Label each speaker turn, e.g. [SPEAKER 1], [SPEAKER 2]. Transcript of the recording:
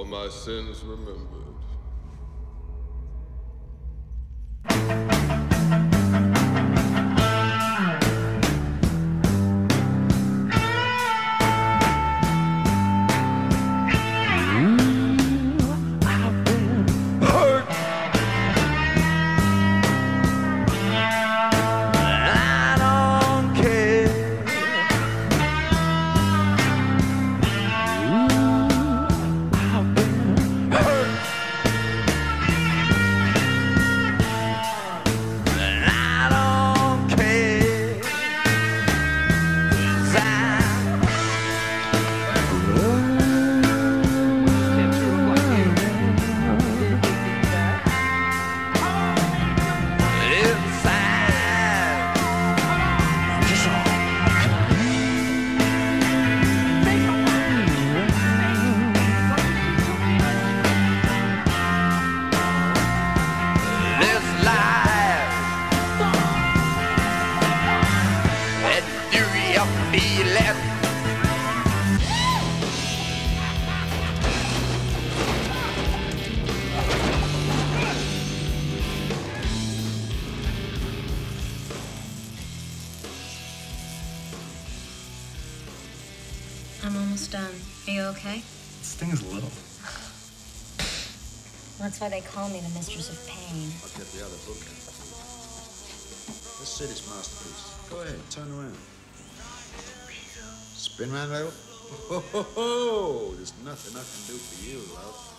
[SPEAKER 1] all my sins remembered.
[SPEAKER 2] Do you feel it?
[SPEAKER 3] I'm almost done. Are you okay?
[SPEAKER 4] Stings is little.
[SPEAKER 3] That's why they call me the Mistress of Pain.
[SPEAKER 5] I'll get the other book. This city's masterpiece. Go ahead, turn around. Spin round, Ho, ho, ho! There's nothing I can do for you, love.